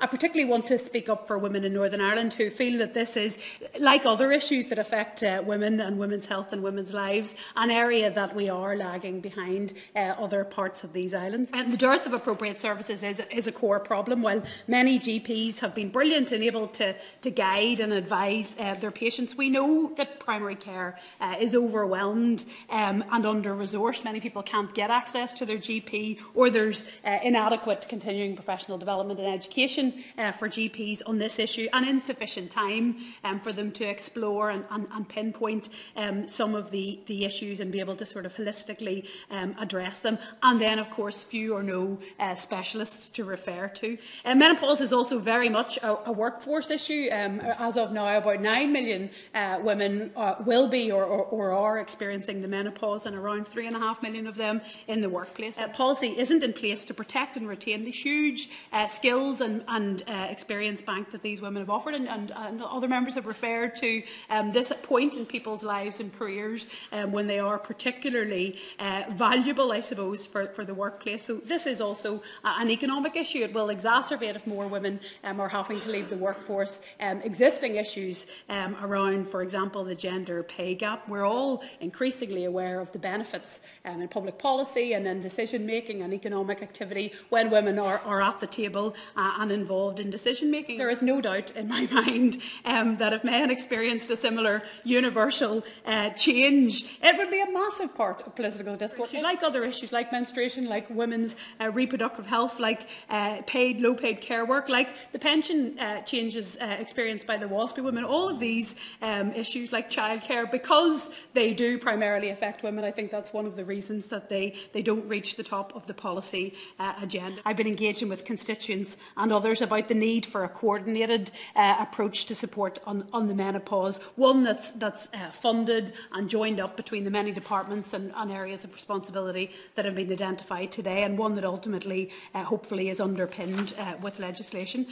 I particularly want to speak up for women in Northern Ireland who feel that this is, like other issues that affect uh, women and women's health and women's lives, an area that we are lagging behind uh, other parts of these islands. And the dearth of appropriate services is, is a core problem. While many GPs have been brilliant and able to, to guide and advise uh, their patients, we know that primary care uh, is overwhelmed um, and under-resourced. Many people can't get access to their GP or there's uh, inadequate continuing professional development and education uh, for GPs on this issue and insufficient time um, for them to explore and, and, and pinpoint um, some of the, the issues and be able to sort of holistically um, address them. And then, of course, few or no uh, specialists to refer to. Uh, menopause is also very much a, a workforce issue. Um, as of now, about 9 million uh, women uh, will be or, or, or are experiencing the menopause and around 3.5 million of them in the workplace. Uh, policy isn't in place to protect and retain the huge uh, skills and, and uh, experience bank that these women have offered and, and, and other members have referred to um, this point in people's lives and careers um, when they are particularly uh, valuable, I suppose, for, for the workplace. So this is also an economic issue. It will exacerbate if more women um, are having to leave the workforce. Um, existing issues um, around, for example, the gender pay gap. We're all increasingly aware of the benefits um, in public policy and in decision making and economic activity when women are, are at the table uh, and involved in decision making. There is no doubt in my mind um, that if men experienced a similar universal uh, change, it would be a massive part of political discourse. Like other issues, like menstruation, like women's uh, reproductive health, like uh, paid, low paid care work, like the pension uh, changes uh, experienced by the WASPI women, all of these um, issues like childcare, because they do primarily affect women, I think that's one of the reasons that they, they don't reach the top of the policy uh, agenda. I've been engaging with constituents and others years about the need for a coordinated uh, approach to support on, on the menopause, one that's, that's uh, funded and joined up between the many departments and, and areas of responsibility that have been identified today, and one that ultimately, uh, hopefully, is underpinned uh, with legislation.